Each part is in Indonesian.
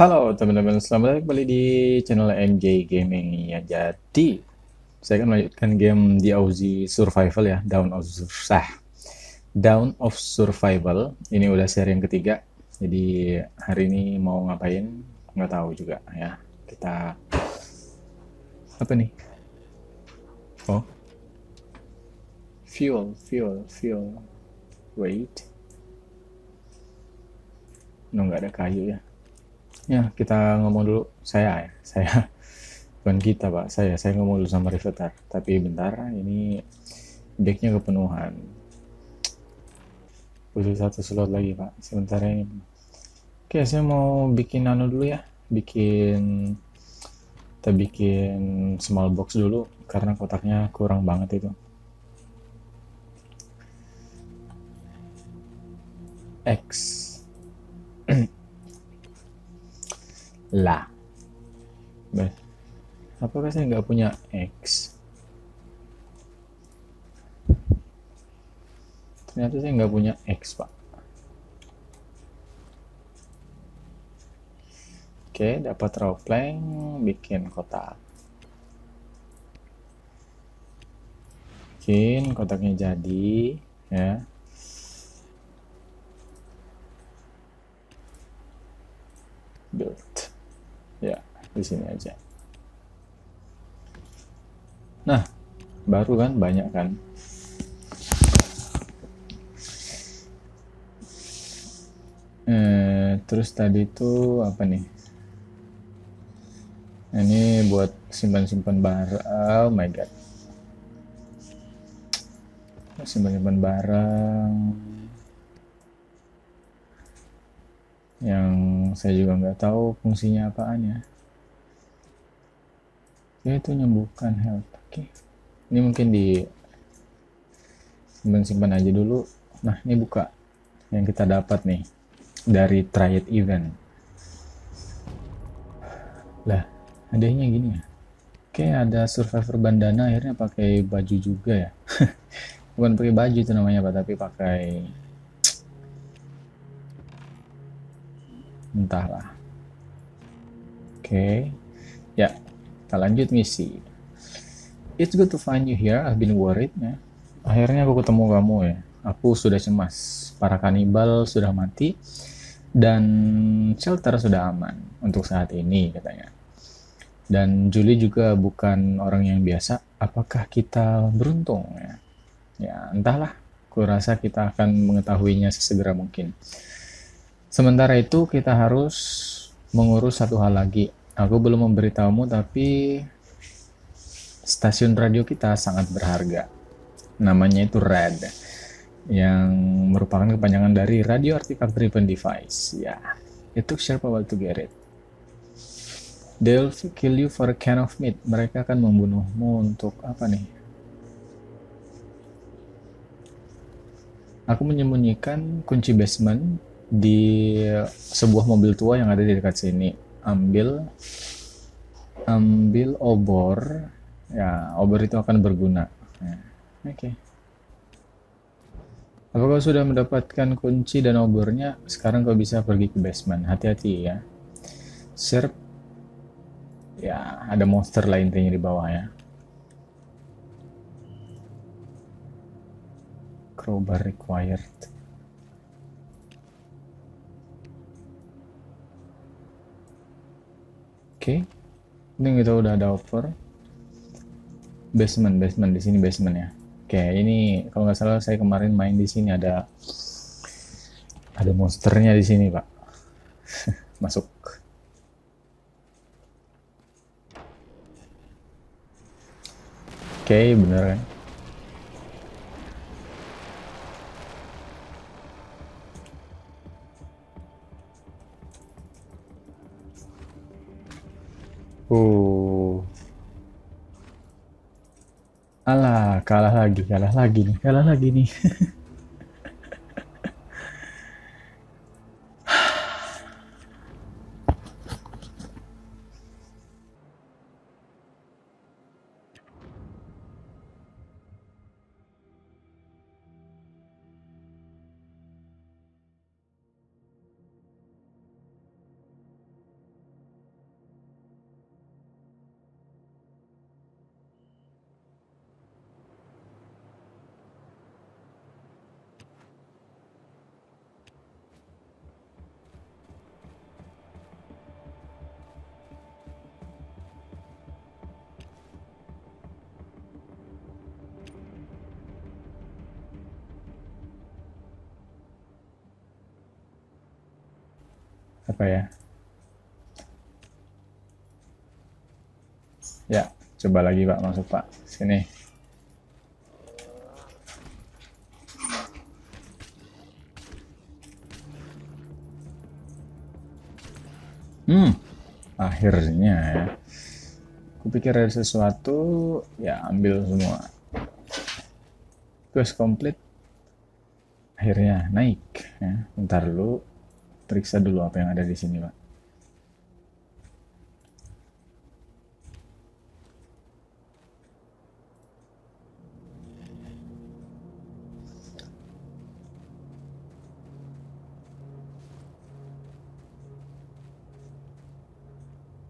Halo teman-teman, selamat datang kembali di channel MJ Gaming ya. Jadi, saya akan melanjutkan game di Aussie Survival ya, Down of Susah. Down of Survival. Ini udah seri yang ketiga. Jadi hari ini mau ngapain? Nggak tahu juga ya. Kita apa nih? Oh, fuel, fuel, fuel. Wait. No, nggak ada kayu ya. Ya, kita ngomong dulu. Saya ya, saya. Bukan kita, Pak. Saya, saya ngomong dulu sama Rivetar. Tapi bentar, ini decknya kepenuhan. Butuh satu slot lagi, Pak. Sebentar ini. Oke, saya mau bikin anu dulu ya. Bikin kita bikin small box dulu karena kotaknya kurang banget itu. X lah. Apakah saya nggak punya X? Ternyata saya nggak punya X pak. Oke dapat raw plank bikin kotak. Bikin kotaknya jadi ya. Build di sini aja. Nah baru kan banyak kan? Eh, terus tadi itu apa nih? Ini buat simpan-simpan barang. Oh my god. Simpan-simpan barang. Yang saya juga nggak tahu fungsinya apaan ya ya itu nyembuhkan health. Oke. Ini mungkin di simpan simpan aja dulu. Nah ini buka yang kita dapat nih dari triad event lah adanya gini ya. Oke ada survivor bandana akhirnya pakai baju juga ya. Bukan pakai baju itu namanya pak tapi pakai entahlah. Oke. Okay. ya kita lanjut misi it's good to find you here. I've been worried ya. Akhirnya aku ketemu kamu ya. Aku sudah cemas. Para kanibal sudah mati. Dan shelter sudah aman untuk saat ini katanya. Dan Julie juga bukan orang yang biasa. Apakah kita beruntung ya? Ya entahlah. Kurasa kita akan mengetahuinya sesegera mungkin. Sementara itu kita harus mengurus satu hal lagi. Aku belum memberitahumu tapi stasiun radio kita sangat berharga. Namanya itu RAD yang merupakan kepanjangan dari Radio Artifact Driven Device. Ya, itu sharp while to get it. They'll kill you for a can of meat. Mereka akan membunuhmu untuk apa nih? Aku menyembunyikan kunci basement di sebuah mobil tua yang ada di dekat sini ambil ambil obor. Ya obor itu akan berguna. Ya. oke. Okay. apakah sudah mendapatkan kunci dan obornya? Sekarang kau bisa pergi ke basement. Hati-hati ya. Serp. Ya ada monster lain intinya di bawah ya. Crowbar required Oke. Okay. Ini kita udah ada over. Basement, basement di sini basement ya. Oke, okay, ini kalau nggak salah saya kemarin main di sini ada ada monsternya di sini, Pak. Masuk. Oke, okay, bener kan? Oh. Alah, kalah lagi, kalah lagi nih, kalah lagi nih. apa ya? Ya coba lagi pak. Masuk pak sini. Hmm akhirnya ya. Kupikir ada sesuatu ya ambil semua. Quest complete akhirnya naik ya. Bentar dulu periksa dulu apa yang ada di sini pak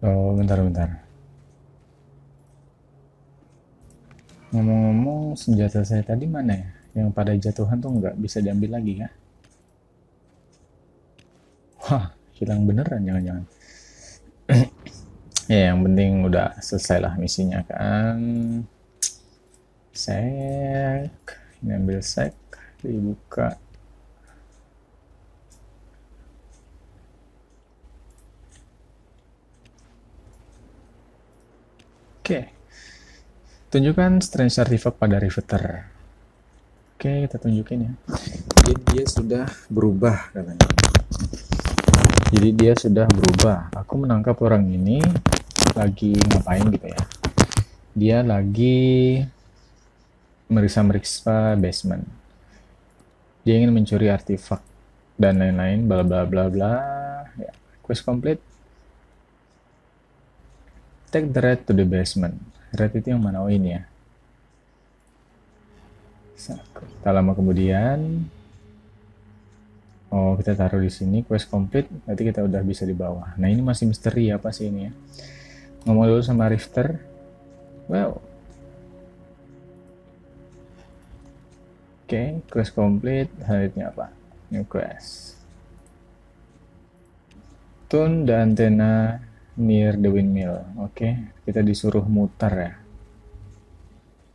Oh, bentar-bentar. Ngomong-ngomong, senjata saya tadi mana ya? Yang pada jatuhan tuh nggak bisa diambil lagi ya? Hilang beneran jangan-jangan. ya, yang penting udah selesai lah misinya kan. Sek, ini ambil sek, dibuka. Oke. Tunjukkan strength artifact pada riveter. Oke, kita tunjukin ya. Jadi dia sudah berubah katanya. Jadi dia sudah berubah. Aku menangkap orang ini lagi ngapain gitu ya. Dia lagi meriksa-meriksa basement. Dia ingin mencuri artefak dan lain-lain bla bla bla bla. Ya, quest complete Take the red to the basement. Red itu yang mana? Oh ini ya. Tak lama kemudian, oh kita taruh di sini quest complete. Nanti kita udah bisa di bawah. Nah ini masih misteri apa sih ini ya? Ngomong dulu sama Rifter. Well, oke okay, quest complete. Selanjutnya apa? New quest. Tune dan antena near the windmill. Oke, okay. kita disuruh muter ya.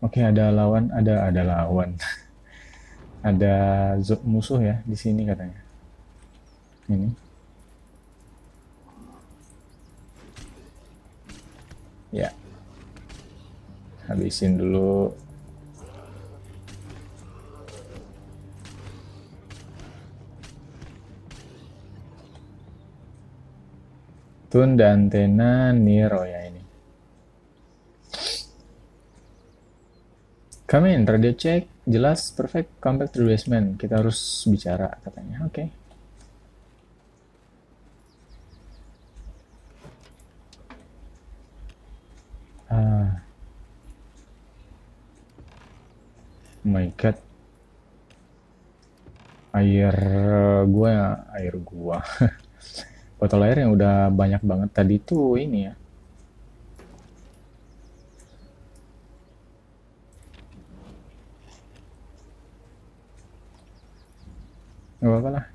Oke, okay, ada lawan, ada ada lawan. ada musuh ya di sini katanya. Ini. Ya. Habisin dulu Tun dan Tena Niro ya ini. Come in, radio check, jelas, perfect, come back to the basement. Kita harus bicara katanya. Oke. Okay. My god. Air gua, air gua. botol air yang udah banyak banget tadi tuh ini ya nggak apa-apa lah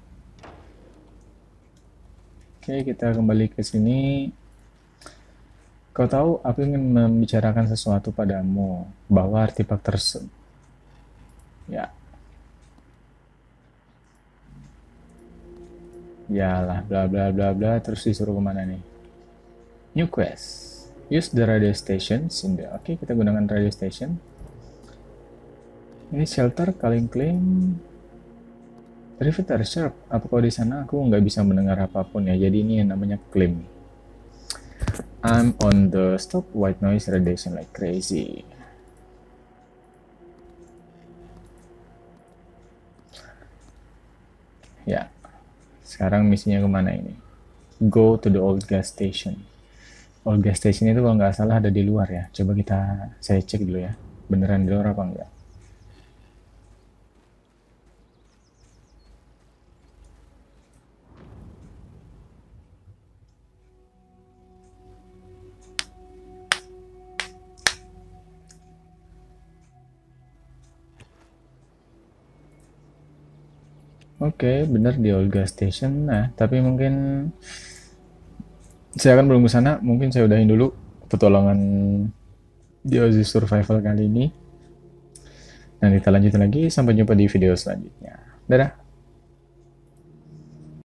oke kita kembali ke sini kau tahu aku ingin membicarakan sesuatu padamu bahwa artefak tersebut ya. Ya lah bla bla bla bla. Terus disuruh ke mana nih? New quest. Use the radio station oke okay, kita gunakan radio station. Ini shelter calling claim. Riveter sharp. Apa kau di sana? Aku nggak bisa mendengar apa pun ya. Jadi ini yang namanya claim. I'm on the stop. White noise radiation like crazy ya sekarang misinya ke mana ini? Go to the old gas station. Old gas station itu kalau nggak salah ada di luar ya. Coba kita saya cek dulu ya. Beneran di luar apa enggak? Oke, okay, benar di Olga Station. Nah, tapi mungkin saya akan belum ke sana. Mungkin saya udahin dulu petualangan di Oasis Survival kali ini. Nanti kita lanjutin lagi. Sampai jumpa di video selanjutnya. Dadah.